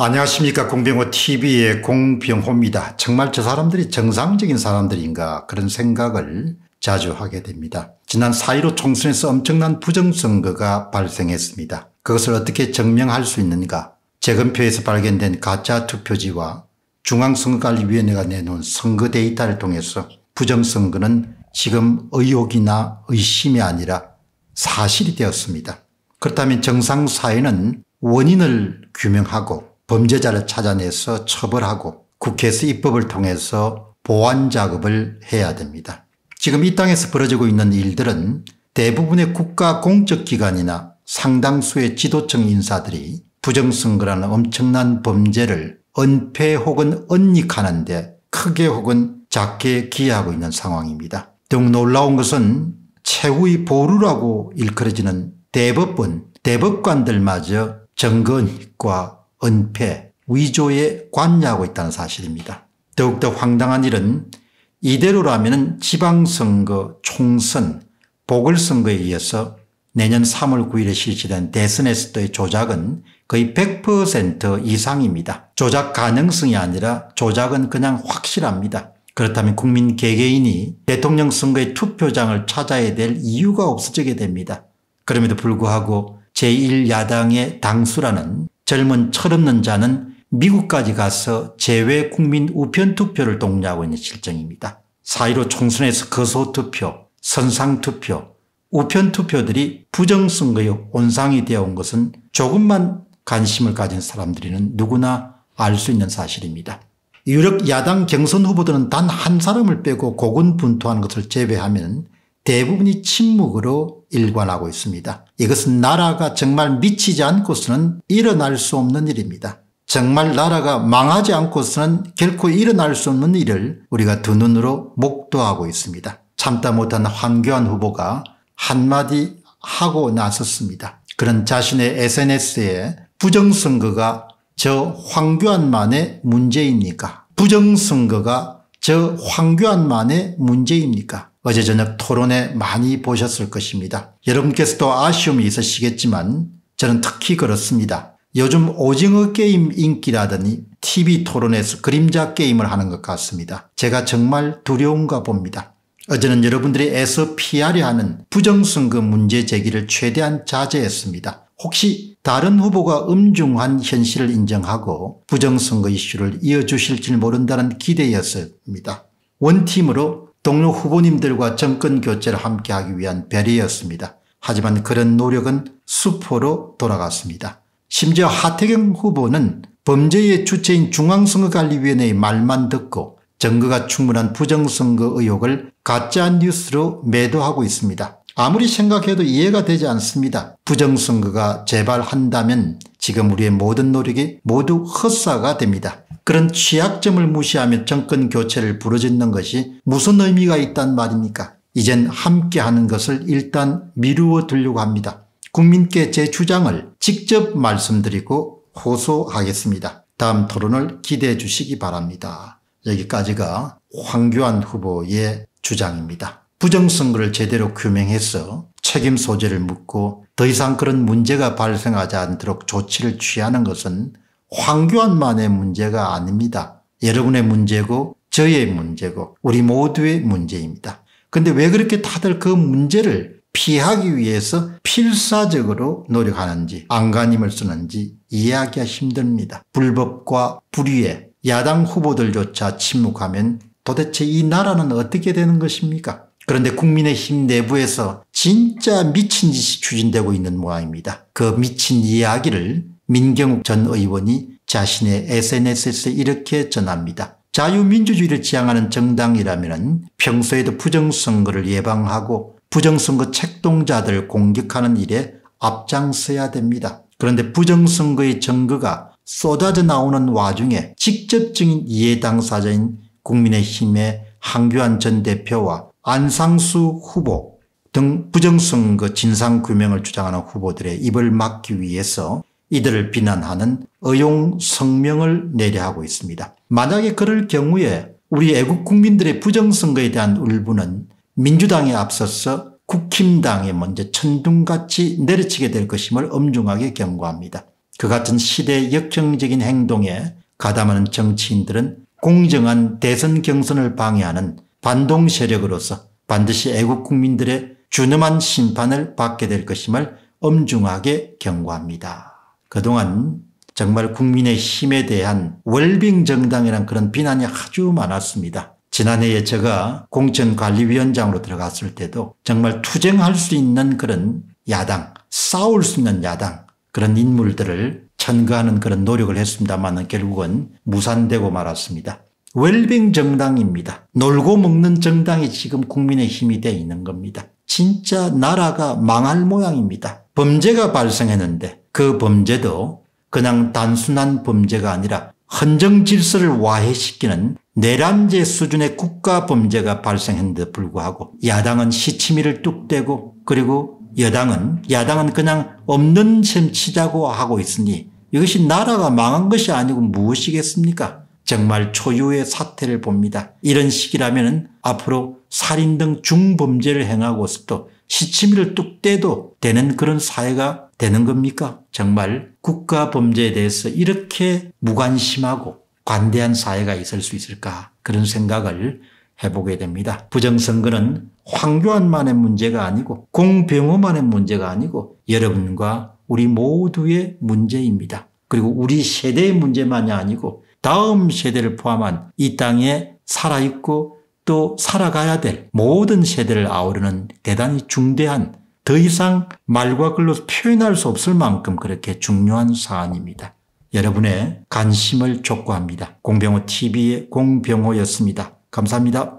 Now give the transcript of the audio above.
안녕하십니까 공병호 tv의 공병호입니다. 정말 저 사람들이 정상적인 사람들인가 그런 생각을 자주 하게 됩니다. 지난 4.15 총선에서 엄청난 부정선거가 발생했습니다. 그것을 어떻게 증명할 수 있는가 재검표에서 발견된 가짜 투표지와 중앙선거관리위원회가 내놓은 선거 데이터를 통해서 부정선거는 지금 의혹이나 의심이 아니라 사실이 되었습니다. 그렇다면 정상사회는 원인을 규명하고 범죄자를 찾아내서 처벌하고 국회에서 입법을 통해서 보완 작업을 해야 됩니다. 지금 이 땅에서 벌어지고 있는 일들은 대부분의 국가 공적기관이나 상당수의 지도층 인사들이 부정선거라는 엄청난 범죄를 은폐 혹은 은닉하는데 크게 혹은 작게 기여하고 있는 상황입니다. 더욱 놀라운 것은 최후의 보루라고 일컬어지는 대법원, 대법관들마저 정근과 은폐, 위조에 관여하고 있다는 사실입니다. 더욱더 황당한 일은 이대로라면 지방선거, 총선, 보궐선거에 의해서 내년 3월 9일에 실시된 대선에서의 조작은 거의 100% 이상입니다. 조작 가능성이 아니라 조작은 그냥 확실합니다. 그렇다면 국민 개개인이 대통령 선거의 투표장을 찾아야 될 이유가 없어지게 됩니다. 그럼에도 불구하고 제1야당의 당수라는 젊은 철없는 자는 미국까지 가서 제외 국민 우편 투표를 독려하고 있는 실정입니다. 4.15 총선에서 거소투표, 선상투표, 우편투표들이 부정선거의 온상이 되어 온 것은 조금만 관심을 가진 사람들이는 누구나 알 수 있는 사실입니다. 유력 야당 경선 후보들은 단 한 사람을 빼고 고군분투하는 것을 제외하면 대부분이 침묵으로 일관하고 있습니다. 이것은 나라가 정말 미치지 않고서는 일어날 수 없는 일입니다. 정말 나라가 망하지 않고서는 결코 일어날 수 없는 일을 우리가 두 눈으로 목도하고 있습니다. 참다 못한 황교안 후보가 한마디 하고 나섰습니다. 그런 자신의 SNS에 부정선거가 저 황교안만의 문제입니까? 부정선거가 저 황교안만의 문제입니까? 어제 저녁 토론회 많이 보셨을 것입니다. 여러분께서도 아쉬움이 있으시겠지만 저는 특히 그렇습니다. 요즘 오징어 게임 인기라더니 TV 토론에서 그림자 게임을 하는 것 같습니다. 제가 정말 두려운가 봅니다. 어제는 여러분들이 애써 피하려 하는 부정선거 문제 제기를 최대한 자제했습니다. 혹시 다른 후보가 음중한 현실을 인정하고 부정선거 이슈를 이어주실지 모른다는 기대였습니다. 원팀으로 동료 후보님들과 정권 교체를 함께하기 위한 배려였습니다. 하지만 그런 노력은 수포로 돌아갔습니다. 심지어 하태경 후보는 범죄의 주체인 중앙선거관리위원회의 말만 듣고 증거가 충분한 부정선거 의혹을 가짜뉴스로 매도하고 있습니다. 아무리 생각해도 이해가 되지 않습니다. 부정선거가 재발한다면 지금 우리의 모든 노력이 모두 헛사가 됩니다. 그런 취약점을 무시하며 정권 교체를 부르짖는 것이 무슨 의미가 있단 말입니까? 이젠 함께하는 것을 일단 미루어 두려고 합니다. 국민께 제 주장을 직접 말씀드리고 호소하겠습니다. 다음 토론을 기대해 주시기 바랍니다. 여기까지가 황교안 후보의 주장입니다. 부정선거를 제대로 규명해서 책임 소재를 묻고 더 이상 그런 문제가 발생하지 않도록 조치를 취하는 것은 황교안만의 문제가 아닙니다. 여러분의 문제고 저의 문제고 우리 모두의 문제입니다. 근데 왜 그렇게 다들 그 문제를 피하기 위해서 필사적으로 노력하는지 안간힘을 쓰는지 이해하기가 힘듭니다. 불법과 불의에 야당 후보들조차 침묵하면 도대체 이 나라는 어떻게 되는 것입니까? 그런데 국민의힘 내부에서 진짜 미친 짓이 추진되고 있는 모양입니다. 그 미친 이야기를 민경욱 전 의원이 자신의 SNS에서 이렇게 전합니다. 자유민주주의를 지향하는 정당이라면 평소에도 부정선거를 예방하고 부정선거 책동자들 공격하는 일에 앞장서야 됩니다. 그런데 부정선거의 증거가 쏟아져 나오는 와중에 직접적인 이해 당사자인 국민의힘의 한교안 전 대표와 안상수 후보 등 부정선거 진상규명을 주장하는 후보들의 입을 막기 위해서 이들을 비난하는 의용 성명을 내려 하고 있습니다. 만약에 그럴 경우에 우리 애국 국민들의 부정선거에 대한 울분은 민주당에 앞서서 국힘당에 먼저 천둥같이 내려치게 될 것임을 엄중하게 경고합니다. 그 같은 시대 역정적인 행동에 가담하는 정치인들은 공정한 대선 경선을 방해하는 반동 세력으로서 반드시 애국 국민들의 준엄한 심판을 받게 될 것임을 엄중하게 경고합니다. 그동안 정말 국민의 힘에 대한 월빙 정당이란 그런 비난이 아주 많았습니다. 지난해에 제가 공천관리위원장으로 들어갔을 때도 정말 투쟁할 수 있는 그런 야당, 싸울 수 있는 야당 그런 인물들을 천거하는 그런 노력을 했습니다만 결국은 무산되고 말았습니다. 웰빙 정당입니다. 놀고 먹는 정당이 지금 국민의 힘이 되어 있는 겁니다. 진짜 나라가 망할 모양입니다. 범죄가 발생했는데 그 범죄도 그냥 단순한 범죄가 아니라 헌정 질서를 와해시키는 내란죄 수준의 국가 범죄가 발생했는데 불구하고 야당은 시치미를 뚝 떼고 그리고 여당은 야당은 그냥 없는 셈 치자고 하고 있으니 이것이 나라가 망한 것이 아니고 무엇이겠습니까? 정말 초유의 사태를 봅니다. 이런 식이라면 앞으로 살인 등 중범죄를 행하고서도 시치미를 뚝 떼도 되는 그런 사회가 되는 겁니까? 정말 국가 범죄에 대해서 이렇게 무관심하고 관대한 사회가 있을 수 있을까? 그런 생각을 해보게 됩니다. 부정선거는 황교안만의 문제가 아니고 공병호만의 문제가 아니고 여러분과 우리 모두의 문제입니다. 그리고 우리 세대의 문제만이 아니고 다음 세대를 포함한 이 땅에 살아있고 또 살아가야 될 모든 세대를 아우르는 대단히 중대한 더 이상 말과 글로 표현할 수 없을 만큼 그렇게 중요한 사안입니다. 여러분의 관심을 촉구합니다. 공병호 TV의 공병호였습니다. 감사합니다.